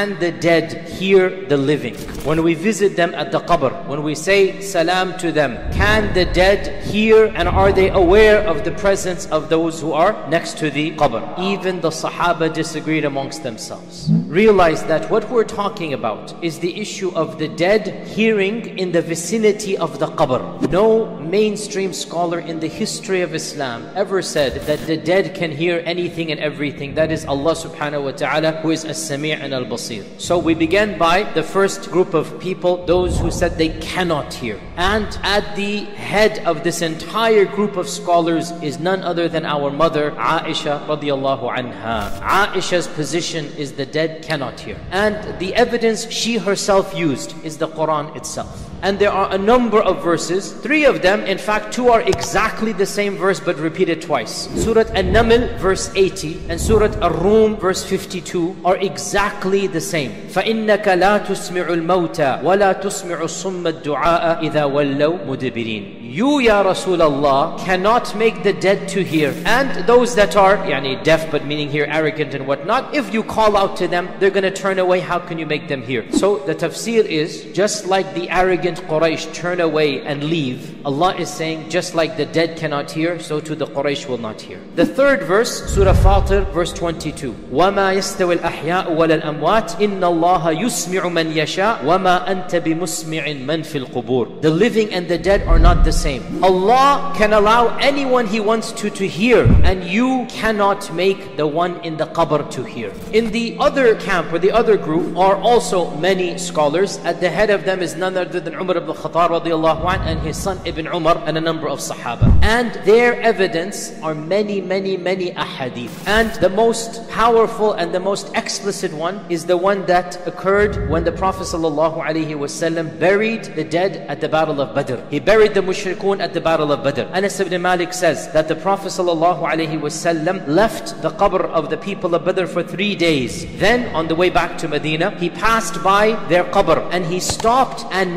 can the dead hear the living? When we visit them at the qabr, when we say salam to them, can the dead hear and are they aware of the presence of those who are next to the qabr? Even the Sahaba disagreed amongst themselves. Realize that what we're talking about is the issue of the dead hearing in the vicinity of the qabr. No mainstream scholar in the history of Islam ever said that the dead can hear anything and everything. That is Allah subhanahu wa ta'ala who is as-sami' and al-basir. So we began by the first group of people, those who said they cannot hear. And at the head of this entire group of scholars is none other than our mother Aisha radiallahu anha. Aisha's position is the dead cannot hear. And the evidence she herself used is the Quran itself And there are a number of verses, three of them, in fact, two are exactly the same verse but repeated twice. Surah An-Naml, verse 80, and Surah Ar-Rum, verse 52, are exactly the same. فَإِنَّكَ لَا تُسْمِعُ الْمَوْتَى وَلَا تُسْمِعُ الصُّمَّ الدُّعَاءَ إِذَا وَلَّوْا مُدْبِرِينَ you, Ya Rasulullah, cannot make the dead to hear. And those that are yani, deaf, but meaning here arrogant and whatnot, if you call out to them, they're going to turn away. How can you make them hear? So the tafsir is just like the arrogant Quraysh turn away and leave, Allah is saying, just like the dead cannot hear, so too the Quraysh will not hear. The third verse, Surah Fatir, verse 22. وَمَا يَسْتَوِ الْأَحْيَاءُ وَلَا الْأَمْوَاتِ إِنَّ اللَّهَ يُسْمِعُ مَنْ يَشَاءُ وَمَا أَنْتَ بِمُسْمِعٍ مَنْ فِي الْقُبُورِ The living and the dead are not the same. Allah can allow anyone He wants to to hear, and you cannot make the one in the qabr to hear. In the other camp or the other group are also many scholars. At the head of them is none other than Umar ibn Khattab radiallahu anh, and his son Ibn Umar and a number of Sahaba. And their evidence are many, many, many ahadith. And the most powerful and the most explicit one is the one that occurred when the Prophet sallallahu alaihi wasallam buried the dead at the Battle of Badr. He buried the mushrikun at the Battle of Badr. Anas ibn Malik says that the Prophet ﷺ left the qabr of the people of Badr for three days. Then on the way back to Medina, he passed by their qabr and he stopped and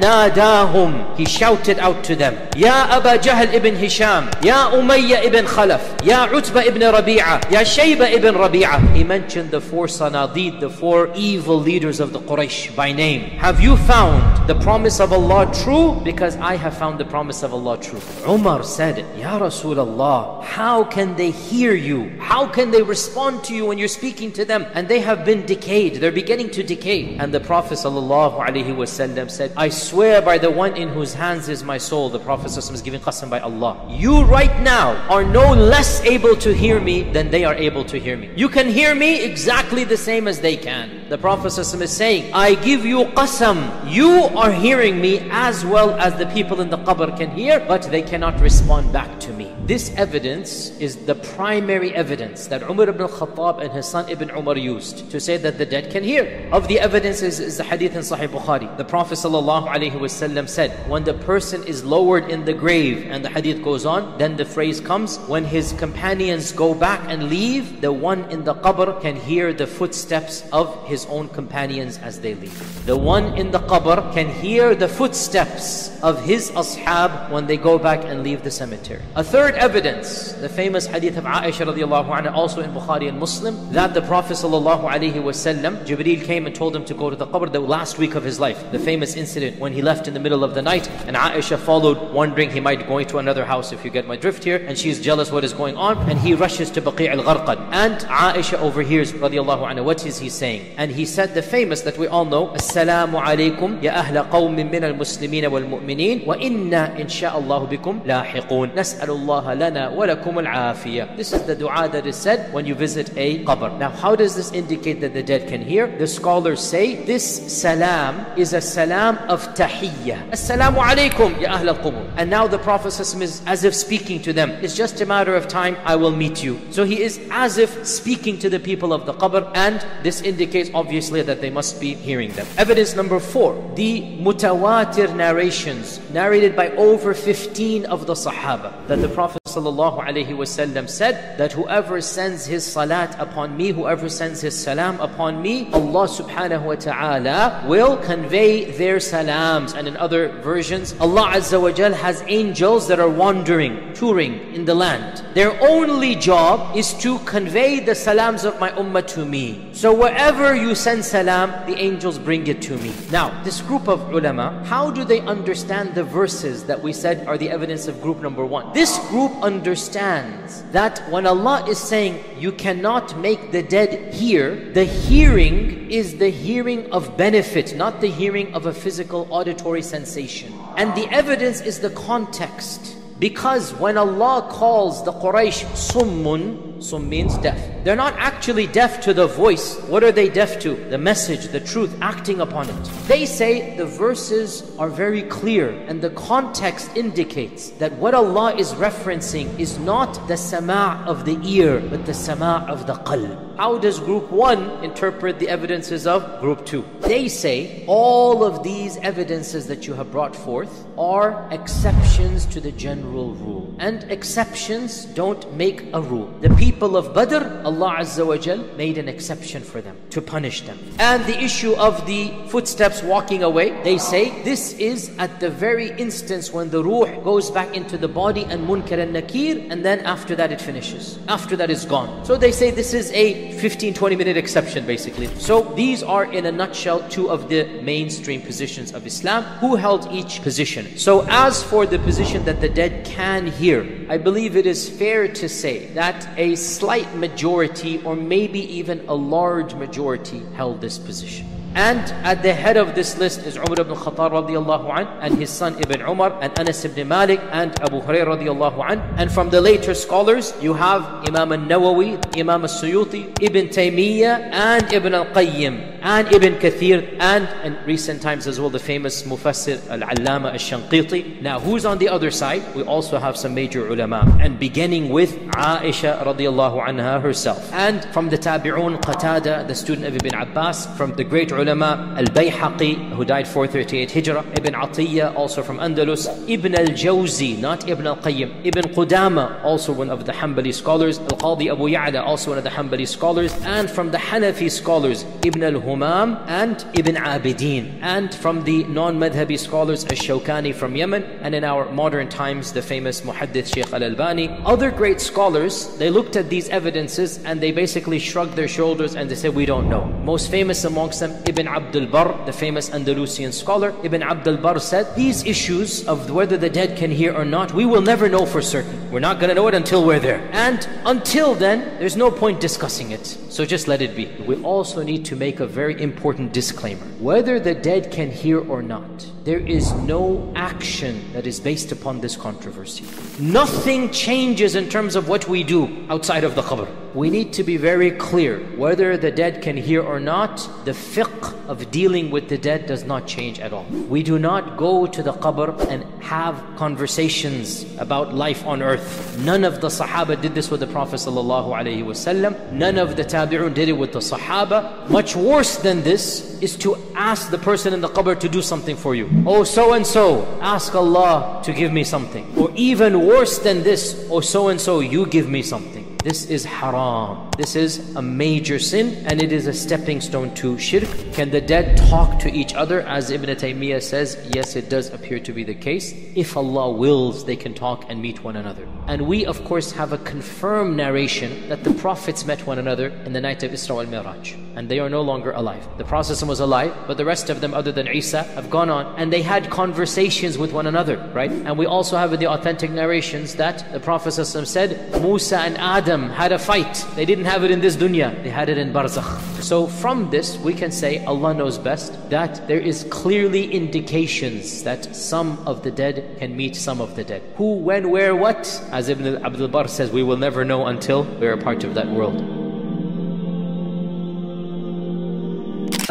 He shouted out to them, Ya Aba Jahl ibn Hisham, Ya Umayyah ibn Khalaf, Ya Utbah ibn Rabi'ah, Ya Shayba ibn Rabi'ah. He mentioned the four sanadid, the four evil leaders of the Quraysh by name. Have you found the promise of Allah true? Because I have found the promise of Allah true. Umar said, Ya Rasulullah, how can they hear you? How can they respond to you when you're speaking to them? And they have been decayed, they're beginning to decay. And the Prophet ﷺ said, I swear by the one in whose hands is my soul. The Prophet ﷺ is giving qasam by Allah. You right now are no less able to hear me than they are able to hear me. You can hear me exactly the same as they can. The Prophet ﷺ is saying, I give you qasam. You are hearing me as well as the people in the qabr can hear, but they cannot respond back to me. This evidence is the primary evidence that Umar ibn Khattab and his son Ibn Umar used to say that the dead can hear. Of the evidences is the hadith in Sahih Bukhari. The Prophet ﷺ said, when the person is lowered in the grave, and the hadith goes on, then the phrase comes, when his companions go back and leave, the one in the qabr can hear the footsteps of his own companions as they leave. The one in the qabr can hear the footsteps of his ashab when they go back and leave the cemetery. A third evidence, the famous hadith of Aisha radiallahu anha, also in Bukhari and Muslim, that the Prophet sallallahu alaihi wasallam, Jibreel came and told him to go to the qabr the last week of his life. The famous incident when he left in the middle of the night and Aisha followed, wondering he might go into another house if you get my drift here, and she's jealous what is going on, and he rushes to Baqi' al-Gharqad. And Aisha overhears radiallahu anha, what is he saying? And he said the famous that we all know, Assalamu alaikum ya ahla qawmin min al-muslimin wal-mu'minin wa inna insha'Allah bikum lahiqun. Nas'alullah lana wa lakum al-afiyah. This is the dua that is said when you visit a qabr. Now how does this indicate that the dead can hear? The scholars say this salam is a salam of tahiyyah. Assalamu alaikum ya ahl al-qubur. And now the Prophet is as if speaking to them. It's just a matter of time, I will meet you. So he is as if speaking to the people of the qabr and this indicates obviously that they must be hearing them. Evidence number four, the mutawatir narrations narrated by over 15 of the Sahaba that the Prophet ﷺ said that whoever sends his salat upon me, whoever sends his salam upon me, Allah subhanahu wa ta'ala will convey their salams. And in other versions, Allah Azza wa Jal has angels that are wandering, touring in the land. Their only job is to convey the salams of my ummah to me. So wherever you send salam, the angels bring it to me. Now, this group of ulama, how do they understand the verses that we said are the evidence of group number one? This group understands that when Allah is saying you cannot make the dead hear, the hearing is the hearing of benefit, not the hearing of a physical auditory sensation. And the evidence is the context. Because when Allah calls the Quraysh summun, sum means deaf. They're not actually deaf to the voice. What are they deaf to? The message, the truth, acting upon it. They say the verses are very clear and the context indicates that what Allah is referencing is not the sama' of the ear, but the sama' of the qalb. How does group 1 interpret the evidences of group 2? They say all of these evidences that you have brought forth are exceptions to the general rule. And exceptions don't make a rule. The people of Badr, Allah Azza wa Jal made an exception for them to punish them. And the issue of the footsteps walking away, they say this is at the very instance when the ruh goes back into the body and munkar and nakir, and then after that it finishes. After that is gone. So they say this is a 15 20 minute exception basically. So these are in a nutshell two of the mainstream positions of Islam. Who held each position? So as for the position that the dead can hear, I believe it is fair to say that a slight majority or maybe even a large majority held this position. And at the head of this list is Umar ibn Khattab radiallahu an, and his son Ibn Umar, and Anas ibn Malik, and Abu Hurairah radiallahu an. And from the later scholars, you have Imam al-Nawawi, Imam al-Suyuti, Ibn Taymiyyah, and Ibn al-Qayyim, and Ibn Kathir, and in recent times as well, the famous Mufassir al-Allama al-Shanqiti. Now, who's on the other side? We also have some major ulama. And beginning with Aisha radiallahu anha herself. And from the Tabi'un, Qatada, the student of Ibn Abbas, from the great ulama Al-Bayhaqi, who died 438 Hijrah, Ibn Atiyah, also from Andalus, Ibn al-Jawzi, not Ibn al-Qayyim, Ibn Qudama, also one of the Hanbali scholars, Al-Qadi Abu Ya'la, also one of the Hanbali scholars, and from the Hanafi scholars, Ibn al-Humam and Ibn Abidin, and from the non-Madhabi scholars, Ash-Shawkani from Yemen, and in our modern times, the famous Muhaddith Sheikh Al-Albani. Other great scholars, they looked at these evidences and they basically shrugged their shoulders and they said, we don't know. Most famous amongst them, Ibn Abdul Barr, the famous Andalusian scholar, Ibn Abdul Barr said, These issues of whether the dead can hear or not, we will never know for certain. We're not going to know it until we're there. And until then, there's no point discussing it. So just let it be. We also need to make a very important disclaimer. Whether the dead can hear or not, there is no action that is based upon this controversy. Nothing changes in terms of what we do outside of the qabr. We need to be very clear whether the dead can hear or not, the fiqh of dealing with the dead does not change at all. We do not go to the qabr and have conversations about life on earth. None of the Sahaba did this with the Prophet ﷺ. None of the Tabi'un did it with the Sahaba. Much worse than this is to ask the person in the qabr to do something for you. Oh, so and so, ask Allah to give me something. Or even worse than this, oh, so and so, you give me something. This is haram. This is a major sin and it is a stepping stone to shirk. Can the dead talk to each other? As Ibn Taymiyyah says, yes, it does appear to be the case. If Allah wills, they can talk and meet one another. And we, of course, have a confirmed narration that the prophets met one another in the night of Isra al Miraj. And they are no longer alive. The Prophet was alive, but the rest of them, other than Isa, have gone on and they had conversations with one another, right? And we also have in the authentic narrations that the Prophet said, Musa and Adam had a fight. They didn't have it in this dunya, they had it in barzakh. So from this, we can say Allah knows best that there is clearly indications that some of the dead can meet some of the dead. Who, when, where, what? As Ibn Abdul Barr says, we will never know until we are a part of that world.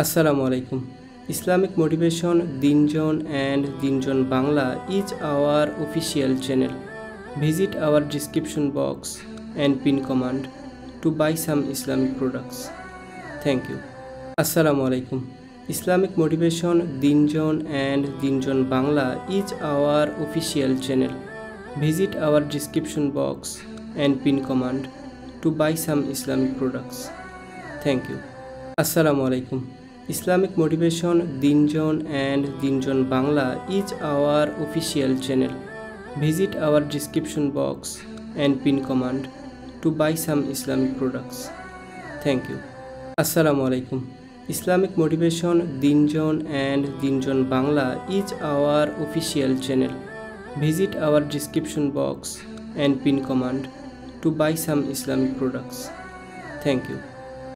Assalamu alaikum. Islamic Motivation Deen Zone and Deen Zone Bangla is our official channel. Visit our description box and pin command to buy some Islamic products. Thank you. Assalamu alaikum. Islamic Motivation Dinjon and Dinjon Bangla is our official channel. Visit our description box and pin command to buy some Islamic products. Thank you. Assalamu alaikum. Islamic Motivation Dinjon and Dinjon Bangla is our official channel. Visit our description box and pin command to buy some Islamic products. Thank you. Assalamu alaikum. Islamic Motivation Dinjon and Dinjon Bangla is our official channel. Visit our description box and pin command to buy some Islamic products. Thank you.